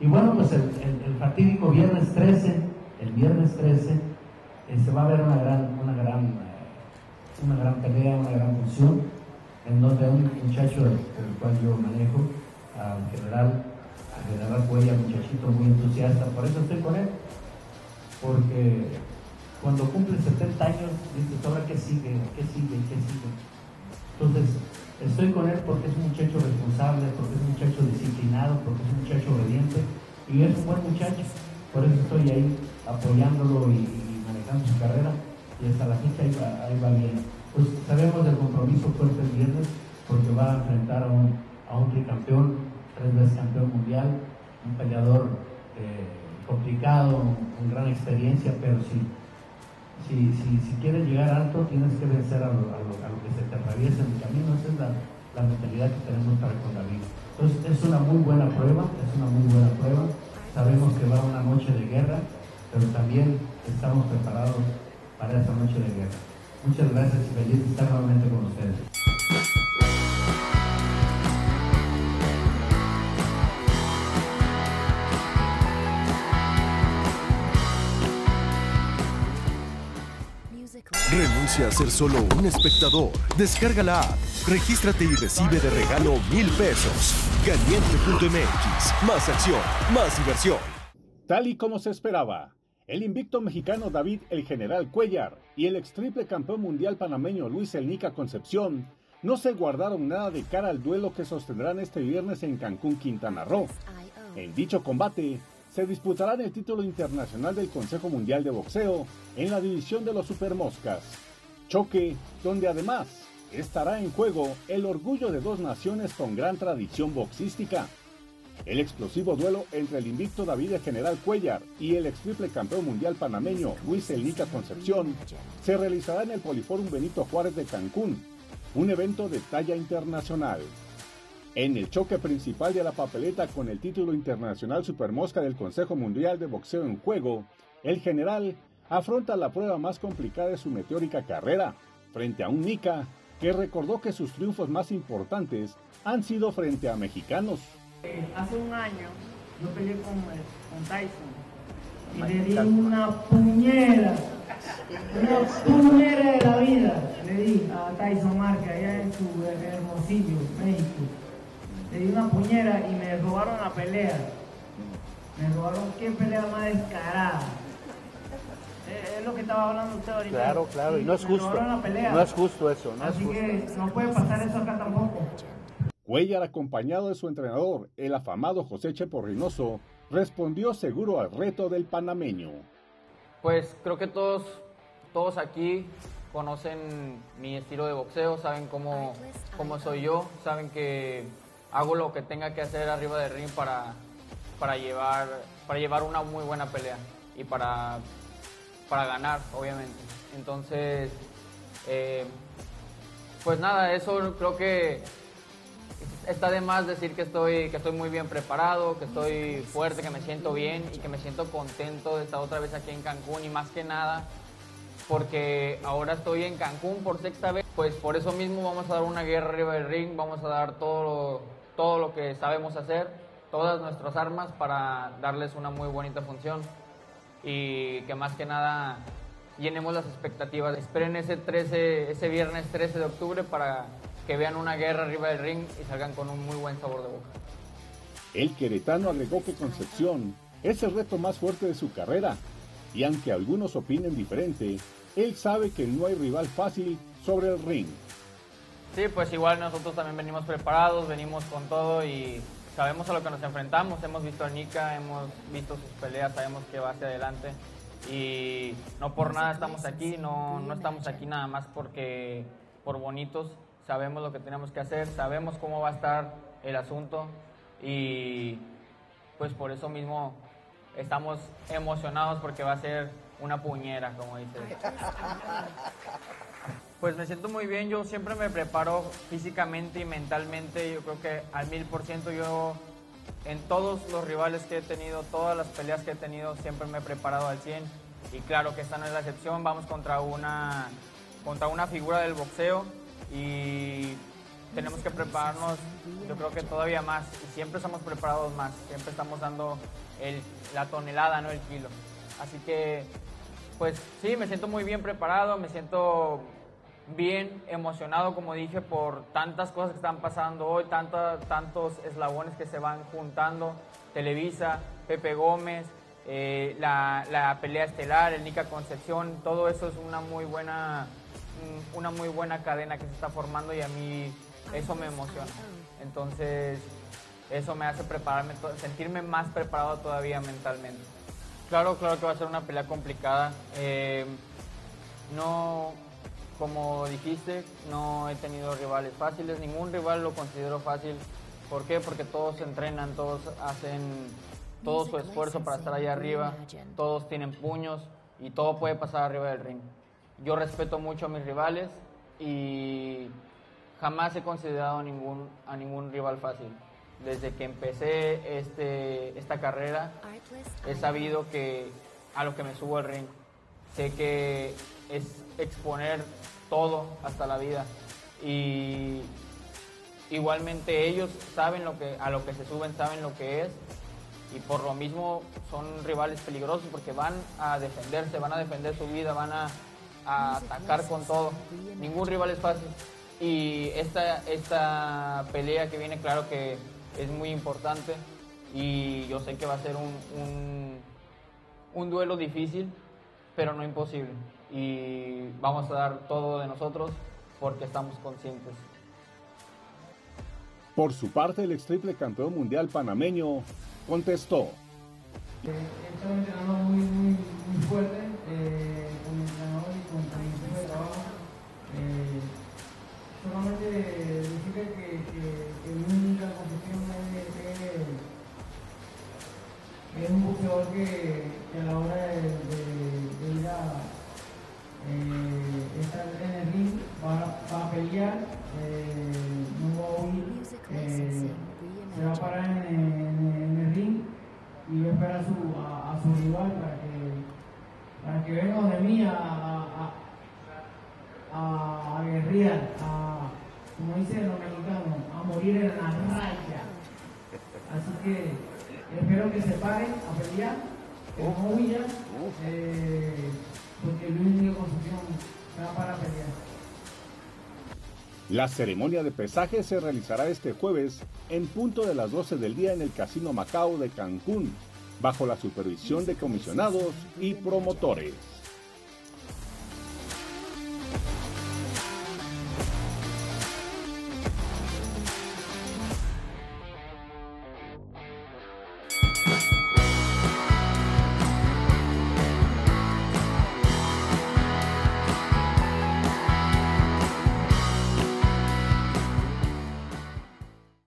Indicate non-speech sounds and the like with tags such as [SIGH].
Y bueno, pues el, el, fatídico viernes 13, el viernes 13, se este, va a ver una gran, una gran, eh, una gran pelea, una gran función, en donde un muchacho del, cual yo manejo, al general, al general Cuella, muchachito muy entusiasta, por eso estoy con él, porque cuando cumple 70 años, dices, ahora qué sigue, qué sigue, qué sigue. Entonces, Estoy con él porque es un muchacho responsable, porque es un muchacho disciplinado, porque es un muchacho obediente y es un buen muchacho. Por eso estoy ahí apoyándolo y, manejando su carrera y hasta la fecha ahí va, bien. Pues sabemos del compromiso fuerte el viernes porque va a enfrentar a un, a un tricampeón, tres veces campeón mundial, un peleador eh, complicado, con gran experiencia, pero sí si, si, si, quieres llegar alto, tienes que vencer a lo, a lo, que se te atraviesa en el camino. Esa es la, la mentalidad que tenemos para con la vida. Entonces, es una muy buena prueba, es una muy buena prueba. Sabemos que va una noche de guerra, pero también estamos preparados para esa noche de guerra. Muchas gracias y feliz estar nuevamente con ustedes. Renuncia a ser solo un espectador. Descarga la app, regístrate y recibe de regalo mil pesos. Caliente.mx. Más acción, más diversión. Tal y como se esperaba, el invicto mexicano David el General Cuellar y el ex triple campeón mundial panameño Luis Elnica Concepción no se guardaron nada de cara al duelo que sostendrán este viernes en Cancún, Quintana Roo. En dicho combate, se disputará el título internacional del Consejo Mundial de Boxeo en la división de los Supermoscas. Choque donde además estará en juego el orgullo de dos naciones con gran tradición boxística. El explosivo duelo entre el invicto David General Cuellar y el ex triple campeón mundial panameño Luis Elnica Concepción se realizará en el Poliforum Benito Juárez de Cancún, un evento de talla internacional. En el choque principal de la papeleta con el título internacional Supermosca del Consejo Mundial de Boxeo en juego, el general afronta la prueba más complicada de su meteórica carrera, frente a un Nika que recordó que sus triunfos más importantes han sido frente a mexicanos. Hace un año yo peleé con, con Tyson. Y le di una puñera, una puñera de la vida, le di a Tyson Márquez allá en su Hermosillo, México le di una puñera y me robaron la pelea. Me robaron qué pelea más descarada. Es lo que estaba hablando usted ahorita. Claro, claro, y no es justo. No es justo eso. No Así es justo. que no puede pasar eso acá tampoco. Cuellar, acompañado de su entrenador, el afamado José Chepo Reynoso, respondió seguro al reto del panameño. Pues creo que todos, todos aquí conocen mi estilo de boxeo, saben cómo, cómo soy yo, saben que hago lo que tenga que hacer arriba del ring para, para, llevar, para llevar una muy buena pelea y para, para ganar, obviamente. Entonces, eh, pues nada, eso creo que está de más decir que estoy, que estoy muy bien preparado, que estoy fuerte, que me siento bien y que me siento contento de estar otra vez aquí en Cancún y más que nada porque ahora estoy en Cancún por sexta vez, pues por eso mismo vamos a dar una guerra arriba del ring, vamos a dar todo lo, todo lo que sabemos hacer, todas nuestras armas para darles una muy bonita función y que más que nada llenemos las expectativas. Esperen ese 13, ese viernes 13 de octubre para que vean una guerra arriba del ring y salgan con un muy buen sabor de boca. El queretano agregó que Concepción es el reto más fuerte de su carrera y aunque algunos opinen diferente, él sabe que no hay rival fácil sobre el ring. Sí, pues igual nosotros también venimos preparados, venimos con todo y sabemos a lo que nos enfrentamos. Hemos visto a Nika, hemos visto sus peleas, sabemos que va hacia adelante y no por nada estamos aquí, no, no estamos aquí nada más porque por bonitos. Sabemos lo que tenemos que hacer, sabemos cómo va a estar el asunto y pues por eso mismo estamos emocionados porque va a ser una puñera, como dice. [LAUGHS] Pues me siento muy bien, yo siempre me preparo físicamente y mentalmente, yo creo que al mil por ciento yo en todos los rivales que he tenido, todas las peleas que he tenido, siempre me he preparado al 100 y claro que esta no es la excepción, vamos contra una, contra una figura del boxeo y tenemos que prepararnos, yo creo que todavía más, y siempre estamos preparados más, siempre estamos dando la tonelada, no el kilo. Así que, pues sí, me siento muy bien preparado, me siento bien emocionado, como dije, por tantas cosas que están pasando hoy, tantos eslabones que se van juntando, Televisa, Pepe Gómez, eh, la, pelea estelar, el Nica Concepción, todo eso es una muy buena una muy buena cadena que se está formando y a mí eso me emociona. Entonces, eso me hace prepararme, sentirme más preparado todavía mentalmente. Claro, claro que va a ser una pelea complicada. Eh, no, como dijiste, no he tenido rivales fáciles, ningún rival lo considero fácil. ¿Por qué? Porque todos entrenan, todos hacen todo su esfuerzo para estar allá arriba, todos tienen puños y todo puede pasar arriba del ring. Yo respeto mucho a mis rivales y jamás he considerado ningún, a ningún rival fácil. Desde que empecé este, esta carrera he sabido que a lo que me subo al ring, sé que es exponer todo hasta la vida y igualmente ellos saben lo que a lo que se suben saben lo que es y por lo mismo son rivales peligrosos porque van a defenderse, van a defender su vida, van a, atacar con todo. Ningún rival es fácil. Y esta, esta pelea que viene, claro que es muy importante y yo sé que va a ser un, un duelo difícil, pero no imposible. Y vamos a dar todo de nosotros porque estamos conscientes. Por su parte, el ex triple campeón mundial panameño contestó. Eh, estado entrenando muy, muy, muy fuerte eh, con entrenador y con, equipo de trabajo. Eh, solamente mexicanos, a la raya. Así que espero que se paren a pelear, que no huyan, eh, porque Miguel Concepción se va para pelear. La ceremonia de pesaje se realizará este jueves en punto de las 12 del día en el Casino Macao de Cancún, bajo la supervisión de comisionados y promotores.